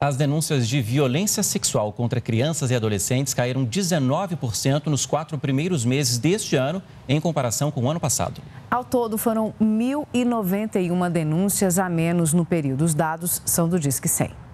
As denúncias de violência sexual contra crianças e adolescentes caíram 19% nos quatro primeiros meses deste ano, em comparação com o ano passado. Ao todo, foram 1.091 denúncias a menos no período. Os dados são do Disque 100.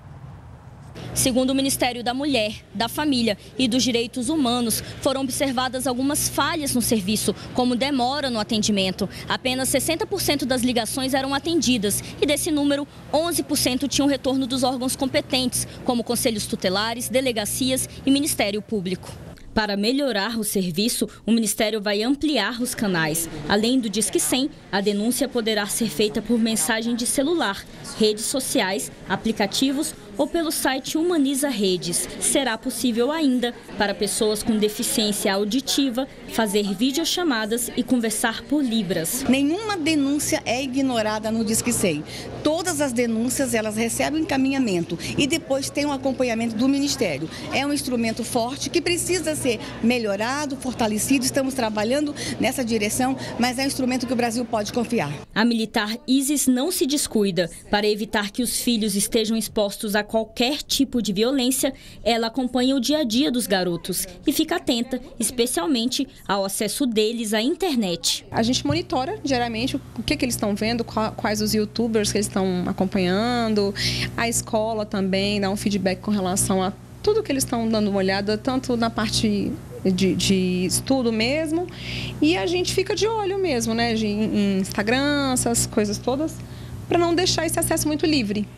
Segundo o Ministério da Mulher, da Família e dos Direitos Humanos, foram observadas algumas falhas no serviço, como demora no atendimento. Apenas 60% das ligações eram atendidas e desse número, 11% tinham retorno dos órgãos competentes, como conselhos tutelares, delegacias e Ministério Público. Para melhorar o serviço, o Ministério vai ampliar os canais. Além do Disque 100, a denúncia poderá ser feita por mensagem de celular, redes sociais, aplicativos ou pelo site Humaniza Redes. Será possível ainda para pessoas com deficiência auditiva fazer videochamadas e conversar por libras. Nenhuma denúncia é ignorada no Disque 100. Todas as denúncias elas recebem encaminhamento e depois tem um acompanhamento do Ministério. É um instrumento forte que precisa ser melhorado, fortalecido. Estamos trabalhando nessa direção, mas é um instrumento que o Brasil pode confiar. A militar Isis não se descuida. Para evitar que os filhos estejam expostos a qualquer tipo de violência, ela acompanha o dia a dia dos garotos e fica atenta, especialmente ao acesso deles à internet. A gente monitora diariamente o que, que eles estão vendo, quais os youtubers que eles estão acompanhando, a escola também dá um feedback com relação a tudo que eles estão dando uma olhada, tanto na parte de, de, estudo mesmo. E a gente fica de olho mesmo, né? De, em Instagram, essas coisas todas, para não deixar esse acesso muito livre.